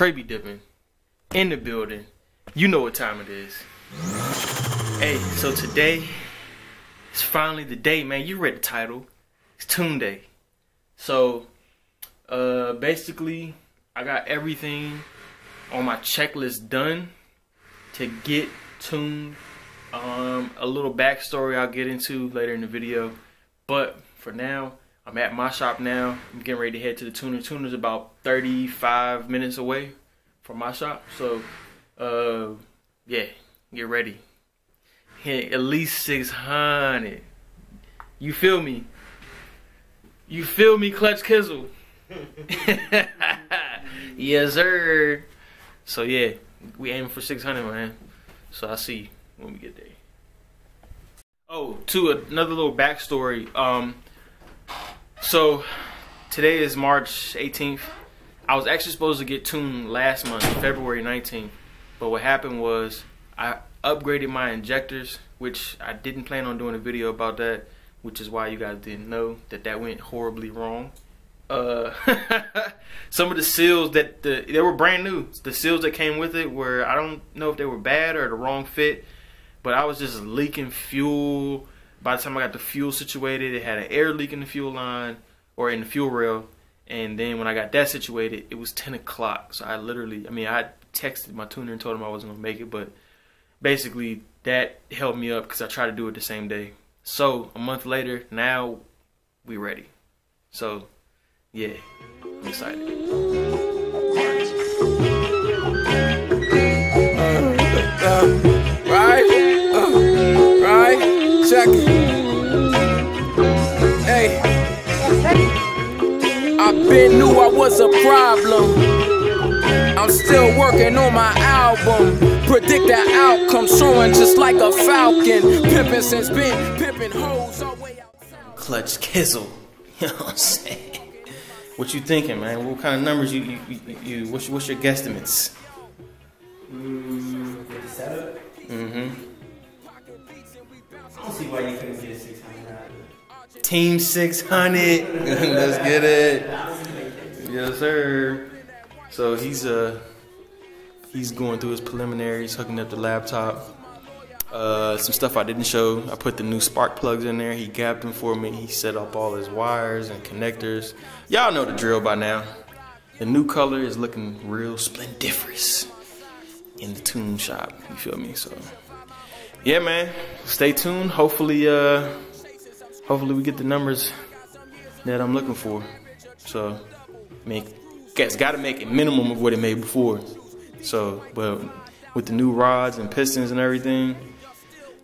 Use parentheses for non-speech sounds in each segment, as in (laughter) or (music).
Trey be dipping in the building. You know what time it is. Hey, so today it's finally the day, man. You read the title. It's Tune Day. So, uh, basically, I got everything on my checklist done to get tuned. Um, a little backstory I'll get into later in the video, but for now, I'm at my shop now. I'm getting ready to head to the tuner. Tuner's about 35 minutes away from my shop. So, uh, yeah, get ready. Hit at least 600. You feel me? You feel me, Clutch Kizzle? (laughs) yes, sir. So, yeah, we aiming for 600, man. So, I'll see you when we get there. Oh, to another little backstory. Um, so today is March 18th. I was actually supposed to get tuned last month, February 19th. But what happened was I upgraded my injectors, which I didn't plan on doing a video about that, which is why you guys didn't know that that went horribly wrong. Uh, (laughs) some of the seals that the, they were brand new. The seals that came with it were I don't know if they were bad or the wrong fit, but I was just leaking fuel by the time I got the fuel situated, it had an air leak in the fuel line or in the fuel rail. And then when I got that situated, it was 10 o'clock. So I literally, I mean, I texted my tuner and told him I wasn't going to make it. But basically, that held me up because I tried to do it the same day. So a month later, now we ready. So, yeah, I'm excited. Been knew I was a problem. I'm still working on my album. Predict the outcome, soaring just like a falcon. Pimpin' since been pimpin' hoes all way out. Clutch Kizzle. (laughs) You know what I'm saying? What you thinking, man? What kind of numbers you you, you, you what's, what's your guesstimates? Mm, Mm-hmm. I don't see why you couldn't get 600 out of it. Team 600. Let's get it. Yes, sir. So he's uh he's going through his preliminaries, hooking up the laptop. Uh, some stuff I didn't show. I put the new spark plugs in there. He gapped them for me. He set up all his wires and connectors. Y'all know the drill by now. The new color is looking real splendiferous in the tune shop. You feel me? So yeah, man. Stay tuned. Hopefully, uh, hopefully we get the numbers that I'm looking for. So, Mean, it's got to make a minimum of what it made before. So, but with the new rods and pistons and everything,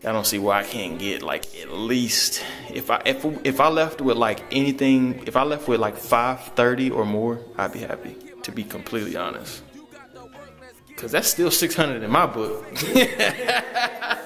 I don't see why I can't get like at least if I if if I left with like anything, if I left with like 530 or more, I'd be happy. To be completely honest, because that's still 600 in my book. (laughs)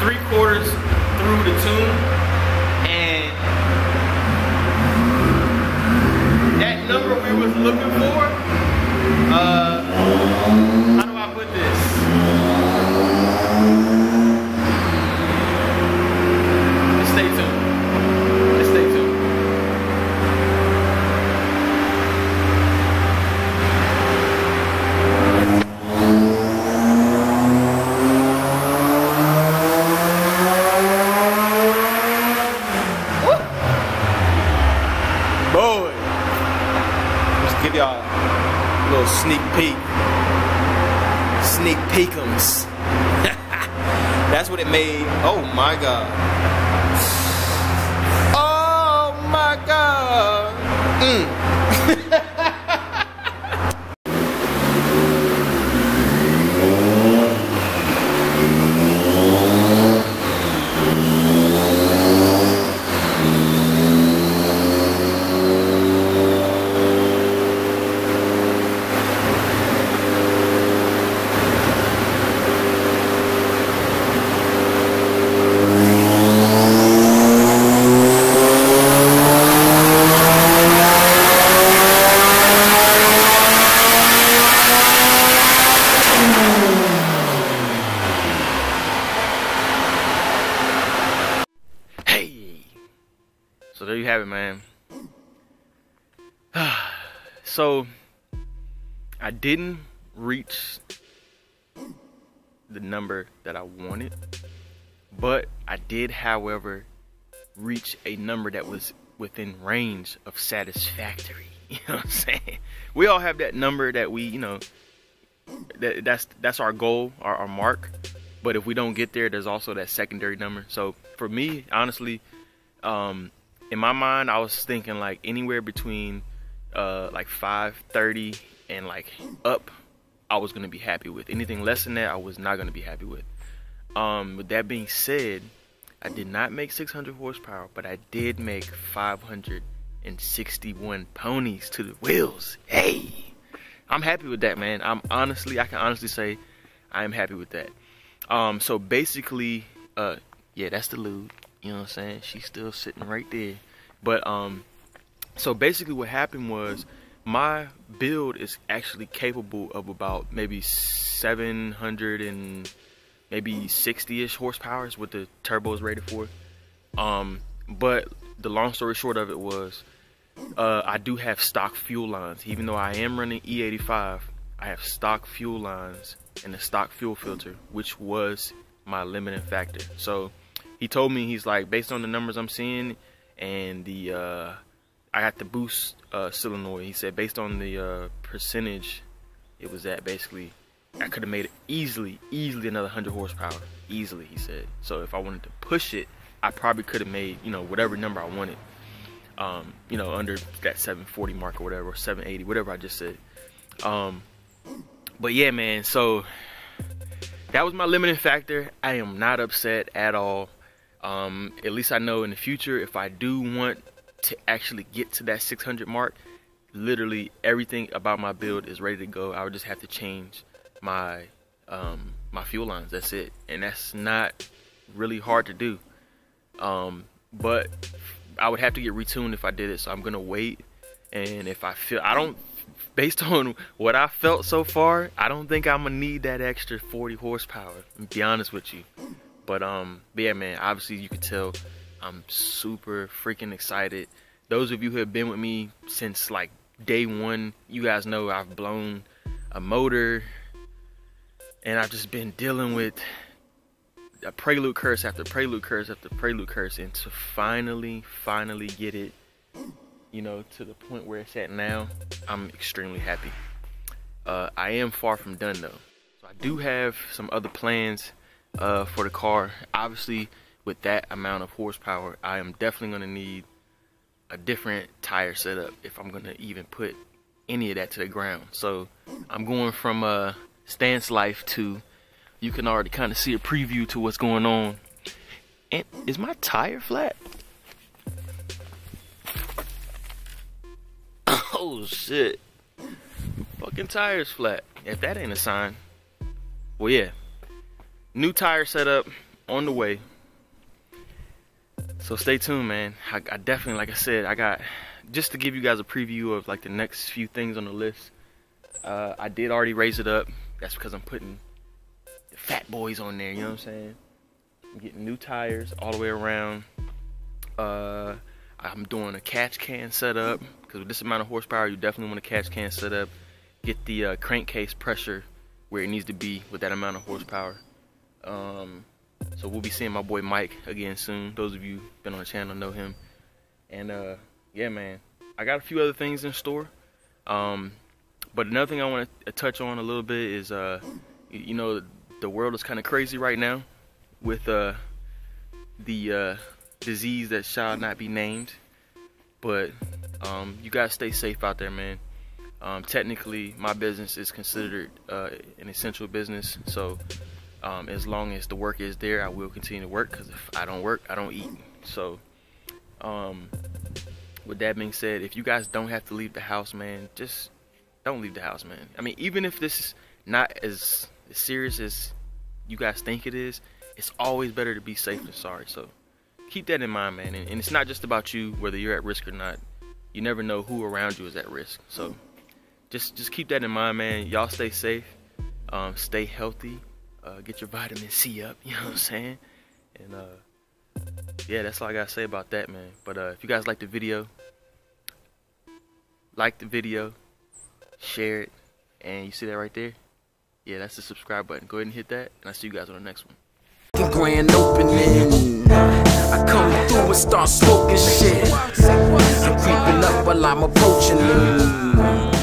three quarters through the tune, and that number we was looking for, uh, 嗯。So I didn't reach the number that I wanted, but I did, however, reach a number that was within range of satisfactory. (laughs) You know what I'm saying? We all have that number that we, you know, that that's that's our goal, our, our mark. But if we don't get there, there's also that secondary number. So for me, honestly, um, in my mind, I was thinking like anywhere between uh, like 530 and like up, I was gonna be happy with. Anything less than that, I was not gonna be happy with. Um, with that being said, I did not make 600 horsepower, but I did make 561 ponies to the wheels. Hey, I'm happy with that, man. I'm honestly, I can honestly say, I am happy with that. Um, so basically, uh, yeah, that's the lude. You know what I'm saying? She's still sitting right there. But um, so basically, what happened was my build is actually capable of about maybe 700 and maybe 60ish horsepower is what the turbo is rated for. Um, but the long story short of it was, uh, I do have stock fuel lines, even though I am running E85. I have stock fuel lines and a stock fuel filter, which was my limiting factor. So he told me he's like based on the numbers I'm seeing and the uh, I got the boost uh, solenoid. He said based on the uh, percentage it was at basically I could have made it easily, easily another 100 horsepower, easily. He said. So if I wanted to push it, I probably could have made you know whatever number I wanted. Um, you know under that 740 mark or whatever, or 780, whatever I just said. Um, but yeah, man. So that was my limiting factor. I am not upset at all. Um, at least I know in the future if I do want to actually get to that 600 mark, literally everything about my build is ready to go. I would just have to change my um, my fuel lines. That's it, and that's not really hard to do. Um, but I would have to get retuned if I did it. So I'm gonna wait, and if I feel I don't, based (laughs) on what I felt so far, I don't think I'm gonna need that extra 40 horsepower. Be honest with you. But um, but yeah, man. Obviously, you could tell I'm super freaking excited. Those of you who have been with me since like day one, you guys know I've blown a motor, and I've just been dealing with a prelude curse after prelude curse after prelude curse, and to finally, finally get it, you know, to the point where it's at now, I'm extremely happy. Uh, I am far from done though, so I do have some other plans uh, for the car. Obviously, with that amount of horsepower, I am definitely going to need a different tire setup if I'm going to even put any of that to the ground. So I'm going from uh, stance life to you can already kind of see a preview to what's going on. And is my tire flat? (coughs) Oh shit. Fucking tire's flat. If that ain't a sign. Well yeah. new tire setup on the way. So stay tuned, man. I, I definitely, like I said, I got just to give you guys a preview of like the next few things on the list. Uh, I did already raise it up. That's because I'm putting the fat boys on there. You know what I'm saying? I'm getting new tires all the way around. Uh, I'm doing a catch can setup because with this amount of horsepower, you definitely want a catch can setup. Get the uh, crankcase pressure where it needs to be with that amount of horsepower. Um, so we'll be seeing my boy Mike again soon. Those of you been on the channel know him. And uh, yeah, man, I got a few other things in store. Um, but another thing I want to touch on a little bit is, uh, you know, the world is kind of crazy right now with uh, the uh, disease that shall not be named. But um, you guys stay safe out there, man. Um, technically, my business is considered uh, an essential business, so um, as long as the work is there, I will continue to work. Because if I don't work, I don't eat. So, um, with that being said, if you guys don't have to leave the house, man, just don't leave the house, man. I mean, even if this is not as serious as you guys think it is, it's always better to be safe than sorry. So keep that in mind, man. And, and it's not just about you, whether you're at risk or not. You never know who around you is at risk. So just just keep that in mind, man. Y'all stay safe, um, stay healthy, uh, get your vitamin C up. (laughs) You know what I'm saying? And uh, yeah, that's all I gotta say about that, man. But uh, if you guys like the video, like the video, share it, and you see that right there? Yeah, that's the subscribe button. Go ahead and hit that, and I'll see you guys on the next one. Grand opening. I come through and start smoking shit. I'm creeping up while I'm approaching.